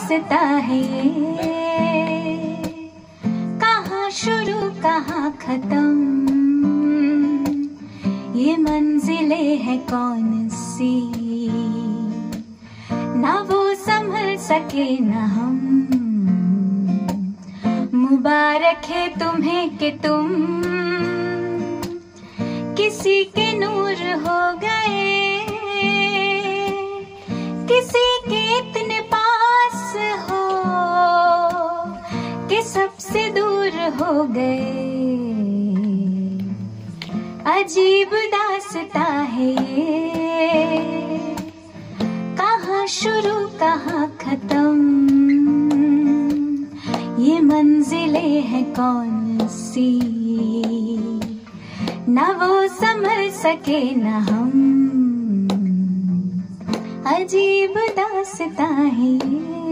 दासता है। कहाँ शुरू, कहाँ खत्म? ये मंजिले है कौन सी? ना वो संभल सके न हम। मुबारक है तुम्हें कि तुम किसी के नूर हो गए। किसी के इतने पास सबसे दूर हो गए। अजीब दासता है ये। कहाँ शुरू, कहाँ खत्म? ये मंजिले हैं कौन सी न वो समझ सके न हम। अजीब दासता है ये।